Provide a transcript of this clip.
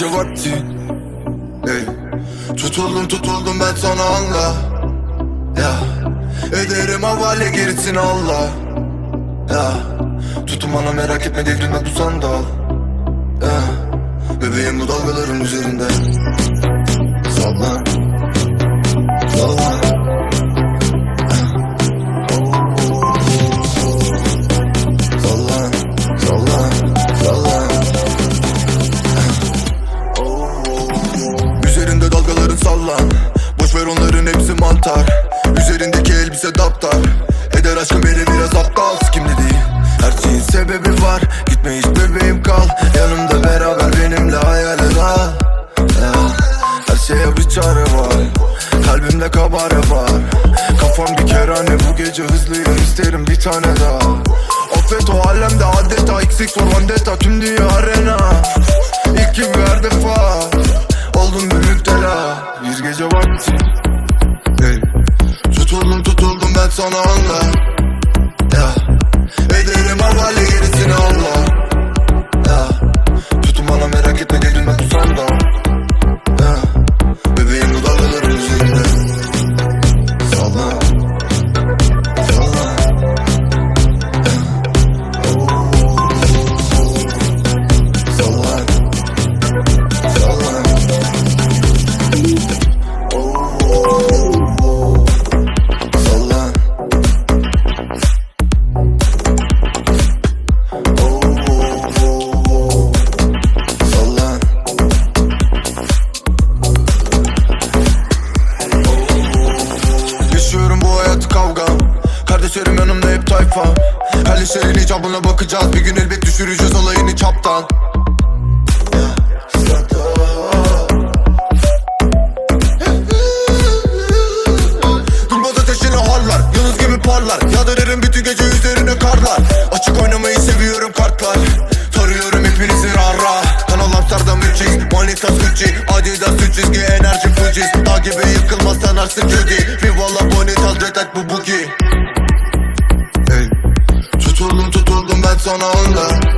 Gece vakti. Hey. Tutuldum tutuldum ben sana anla. Ya Ederim havale gerisini Allah. Ya Tutun bana merak etme devrilme bu sandal Ya Bebeğim bu dalgaların üzerinde Kalbimde kabare var. Kafam bir kerane bu gece hızlıyım isterim bir tane daha. Affet o alemde adeta XX for vendetta tüm dünya arena. İlk gibi her defa Oldum bir müptela Bir gece vakti hey. Tutuldum tutuldum ben sana anla hep tayfa Her işlerin icabına bakacağız. Bir gün elbet düşüreceğiz olayını çaptan. Durmaz ateşini harlar Yıldız gibi parlar. Yağdırırım bütün gece üzerine karlar. Açık oynamayı seviyorum kartlar. Tarıyorum hepinizi rara Kanal Amsterdam 3x Manitas Gucci. Adidas 3 çizgi enerji Fuji's Dağ gibi yıkılmaz sanarsın Judy Vivala Bonitas Red Hat bu bugi una onda.